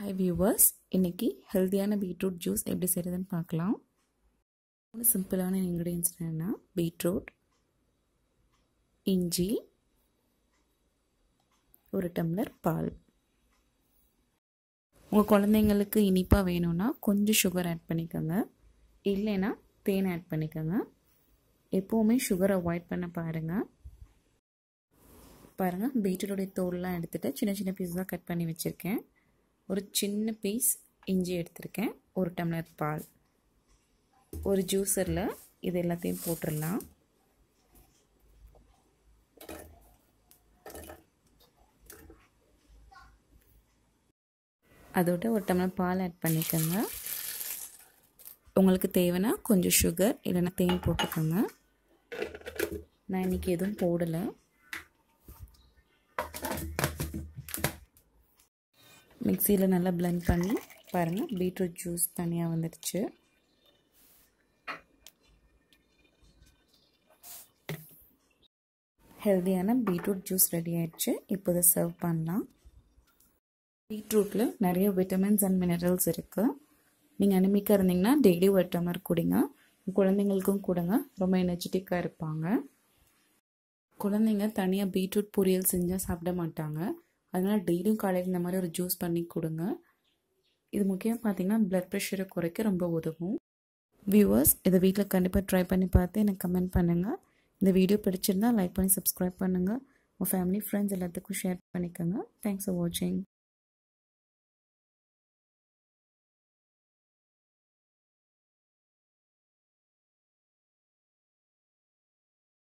High viewers இன்னைக்கு ஹெல்த்தியான beetroot juice எப்படி செய்கிறதுன்னு பார்க்கலாம். மூணு சிம்பிளான இன்க்ரீடியன்ஸ் என்னென்னா பீட்ரூட் இஞ்சி ஒரு டம்ளர் பால். உங்கள் குழந்தைங்களுக்கு இனிப்பாக வேணும்னா கொஞ்சம் சுகர் ஆட் பண்ணிக்கோங்க. இல்லைன்னா தேன் ஆட் பண்ணிக்கோங்க. எப்போவுமே சுகர் அவாய்ட் பண்ண பாருங்கள் பாருங்கள் பீட்ரூட்டுடைய தோல்லாம் எடுத்துகிட்டு சின்ன சின்ன பீஸாக கட் பண்ணி வச்சுருக்கேன். ஒரு சின்ன பீஸ் இஞ்சி எடுத்திருக்கேன். ஒரு டம்ளர் பால். ஒரு ஜூஸரில் இது எல்லாத்தையும் போட்டுடலாம் அதோட ஒரு டம்ளர் பால் ஆட் பண்ணிக்கோங்க. உங்களுக்கு தேவைன்னா கொஞ்சம் சுகர் இல்லைன்னா தேன் போட்டுக்கோங்க. நான் இன்றைக்கி எதுவும் போடலை. மிக்சியில் நல்லா பிளெண்ட் பண்ணி பாருங்கள் பீட்ரூட் ஜூஸ் தனியாக வந்துடுச்சு. ஹெல்த்தியான பீட்ரூட் ஜூஸ் ரெடி ஆயிடுச்சு. இப்போ இதை சர்வ் பண்ணலாம். பீட்ரூட்டில் நிறைய விட்டமின்ஸ் அண்ட் மினரல்ஸ் இருக்குது நீங்கள் அனிமிக்காக இருந்தீங்கன்னா டெய்லி ஒரு டம்ளர் குடிங்க குழந்தைங்களுக்கும் கொடுங்க. ரொம்ப எனர்ஜெட்டிக்காக இருப்பாங்க. குழந்தைங்க தனியாக பீட்ரூட் பொரியல் செஞ்சால் சாப்பிட மாட்டாங்க. அதனால் டெய்லியும் காலையில் இந்த மாதிரி ஒரு ஜூஸ் பண்ணி கொடுங்க. இது முக்கியம் பார்த்தீங்கன்னா ப்ளட் ப்ரெஷரை குறைக்க ரொம்ப உதவும். வியூவர்ஸ் இதை வீட்டில் கண்டிப்பாக ட்ரை பண்ணி பார்த்து எனக்கு கமெண்ட் பண்ணுங்கள் இந்த வீடியோ பிடிச்சிருந்தா லைக் பண்ணி சப்ஸ்கிரைப் பண்ணுங்கள் உங்கள் ஃபேமிலி ஃப்ரெண்ட்ஸ் எல்லாத்துக்கும் ஷேர் பண்ணிக்கோங்க. தேங்க்ஸ் ஃபார் வாட்சிங்